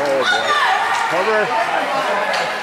Oh boy. Cover.